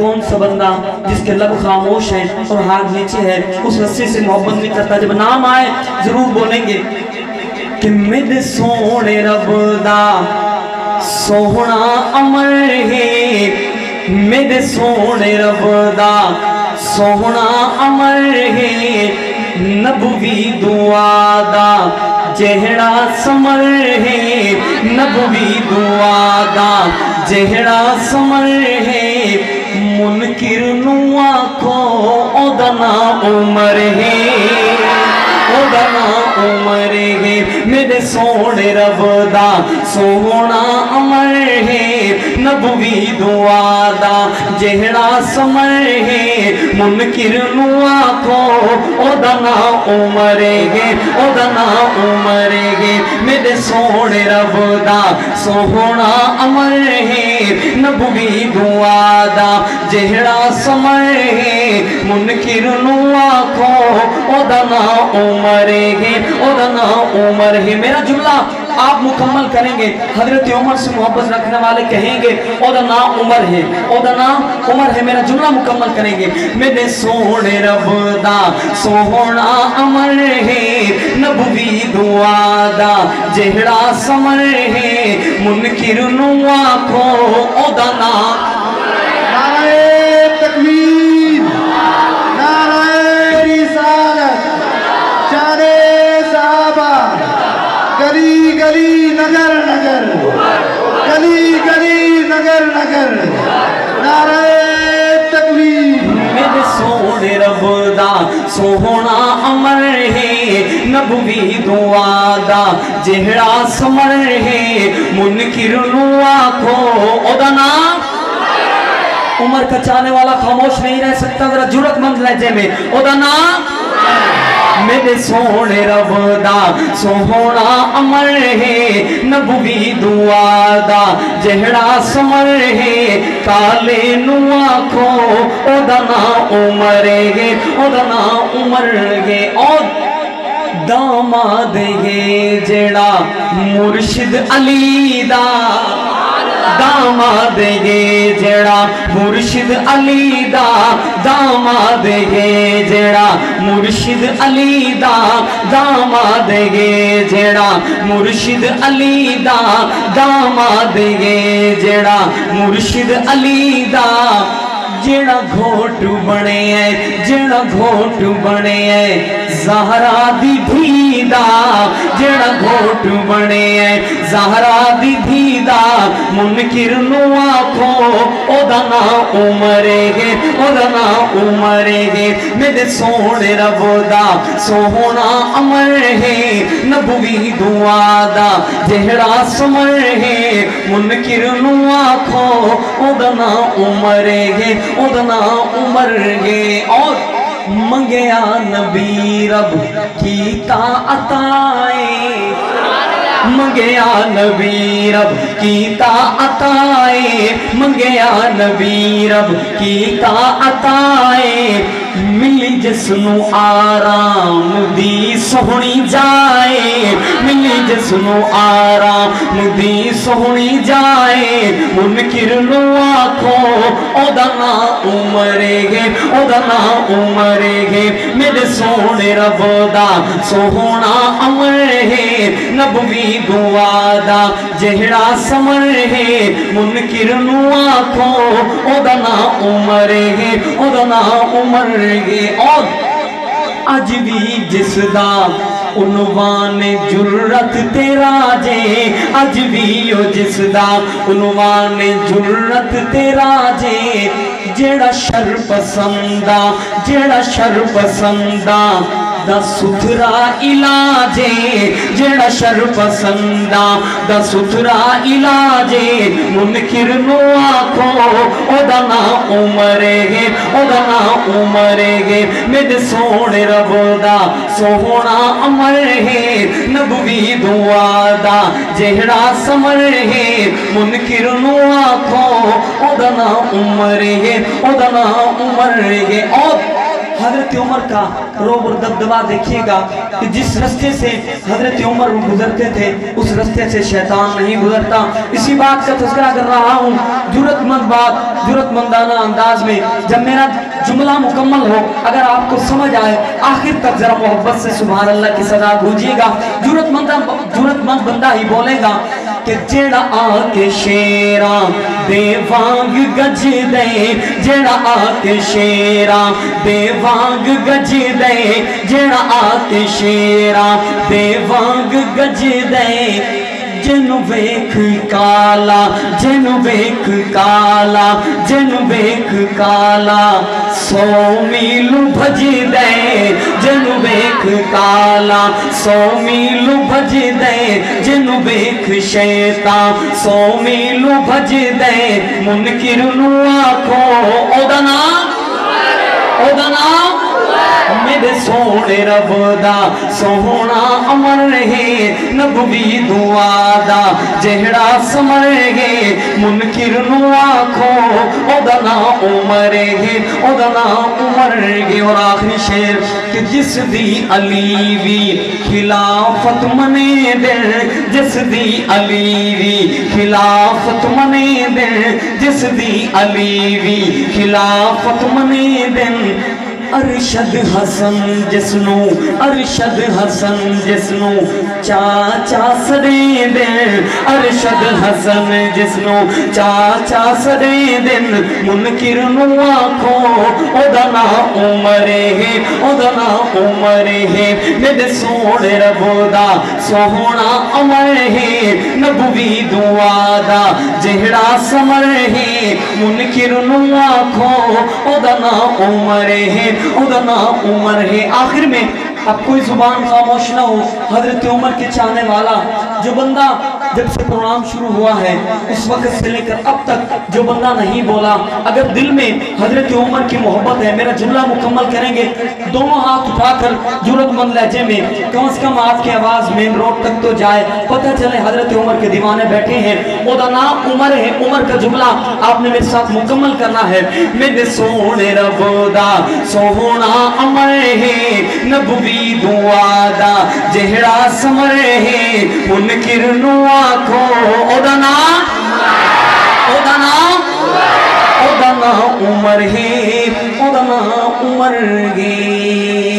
कौन सा बंदा जिसके लब खामोश है और हाथ नीचे है, उस रस्सी से मोहब्बत नहीं करता। जब नाम आए, ज़रूर बोलेंगे कि मिद सोने रब दा सोहना अमर है। मेरे सोने रब दा सोहना अमर है। नबवी दुआ दा जेहड़ा समर है। नबवी दुआ दा जेहड़ा समर है। मुनकिर आखो ओदा ना उमर है। ओदा उमर है। मेरे सोने रब दा सोहना अमर है। नबवी दुआ दा जेहड़ा समर है। मुनकिर आखो ओदा ना उमर है। ओदा उमर है। मेरे सोने रब दा सोहना अमर है। नबवी दुआ दा जेहड़ा समर मुनकिर आखो ओदा ना उमर है, ओदा ना उमर है। मेरा जुमला आप मुकम्मल करेंगे। हज़रत उमर से मोहब्बत रखने वाले कहेंगे, ओदा ना उमर है, ओदा ना उमर है। मेरा जुमला मुकम्मल करेंगे। मेरे सोने रब दा, सोहना अमर है, नबवी दुआ दा जेहड़ा समर है मुनकिर आखो ओदा ना नाराए तकबीर नाराए रिसालत शाने साहबा गली गली नगर नगर गली गली नगर नगर नाराए तकबीर। मेरे सोने रब दा सोहना अमर है। नबवी दुआ दा जेहड़ा समर है, मुनकिर नु आखो, ओदा नाम? उमर का चाहने वाला खामोश नहीं रह सकता, जरा जरूरतमंद लहजे में। ओदा नाम? मेरे सोने रब दा सोहना अमर है, नबवी दुआ दा जेहड़ा समर है, काले नु आखो, ओदा ना उमर है, ओदा ना उमर है। और दामाद है जेड़ा मुर्शिद अली दामाद गे जेड़ा मुर्शिद अली दा। दामाद गे जेड़ा मुर्शिद अली दा। दामाद गे जेड़ा मुर्शिद अली दामाद गे जेड़ा मुर्शिद अली जेड़ा घोट बने है जेड़ा घोट बने है जहरा दी धीदा जेड़ा घोट बने है जहरा दी धीदा, मुनकिर आखो, ओदा ना उमरे गे ओदा ना उमरे गे मेरे सोने रब दा सोहना अमर है, नबवी दुआ दा जेहड़ा समर है, मुनकिर आखो, ओदा ना उमरे गे ओदा ना उमर गे और मंगया नबी रब कीता अताए मंगया नबी रब कीता अताए मंगया नबी रब कीता अताए मिली जिसनु आराम दी सोहनी जाए। मिली जिसनु आराम दी सोहनी जाए। मुनकिर नु आखो, ओदा ना उमरे गे, ओदा ना उमरे गे। मेरे सोने रब दा सोहना अमर है नबवी दुआ दा जेहड़ा समर है मुनकिर नु आखो, ओदा ना उमरे गे, ओदा ना उमर गे और अज भी जिसदा उनवान जुर्रत तेरा जे अज भी ओ जिसदा उनवान जुर्रत तेरा जे। जेड़ा शर पसंदा जेड़ा शर पसंदा दा सुथरा इलाजे जेड़ा शर पसंदा दा सुथरा इलाजे मुनकिर नु आखो ओदा ना उमरे गे ओदा ना उमरे गे मेरे सोने रब दा सोहना अमर है नबवी दुआ दा जेहड़ा समर है मुनकिर नु आखो ओदा ना उमरे गे ओदा ना उमर गे और हज़रत उमर का रोब और दबदबा देखिएगा कि जिस रास्ते से हज़रत उमर गुजरते थे, उस रास्ते से शैतान नहीं गुजरता। इसी बात का तस्करा कर रहा हूँ। जरूरतमंद बात, जरूरतमंदाना अंदाज में जब मेरा जुमला मुकम्मल हो, अगर आपको समझ आए, आखिर तक जरा मोहब्बत से सुबह अल्लाह की सजा गूंजिएगा। जरूरतमंद जरूरतमंद बंदा ही बोलेगा कि जेड़ा आके शेरा देवांग गज दे जेड़ा आके शेरा देवांग गज दे जेड़ा आके शेरा देवांग गज दे जिन वेख काला जिन वेख काला, जिन वेख काला सौ मीलू भज दे, जिन वेख काला। सौ मीलू भज दे, जिन वेख शैता सौ मीलू भज दे, मुनकिर नु आखो, ओदा नाम? ओदा नाम? मेरे सोने रब दा सोहना अमर रहे नबवी दुआ दा। जेहड़ा समर रहे, मुनकिर नु आखो, ओदा ना उमर है ओदा ना उमर गे और आखिरी शेर, कि जिस दी अली वी खिलाफत मने दे जिस दी अली वी खिलाफत मने दे जिस दी अली वी खिलाफत मने दिन अरशद हसन जिसनु अरशद हसन जिसनु चाचा अरशद हसन जिसनु चाचा ओदा ना उमर उमर दा सोहना अमर है दुआ दा जेहड़ा समर है मुनकिर आखो ओदा ना उमर है ओदा ना उमर है। आखिर में अब कोई ज़ुबान खामोश ना हो, हज़रत उमर के चाहने वाला जो बंदा जब से प्रोग्राम शुरू हुआ है उस वक्त से लेकर अब तक जो बंदा नहीं बोला, अगर दिल में हज़रत उमर की मोहब्बत है, मेरा जुमला मुकम्मल करेंगे, दोनों हाथ उठाकर जरूरतमंद लहजे में, कम से कम आपकी आवाज़ मेन रोड तक तो जाए। पता चले हज़रत उमर के दीवाने बैठे हैं। ओदा नाम उमर है, उमर का जुमला आपने मेरे साथ मुकम्मल करना है। मेरे सोने रबोदा सोहना अमर है, नबवी दुआ दा जेहड़ा समर है मुनकिर नु आखो ओदा नाम ओदा उमर है ओदा नाम उमर है।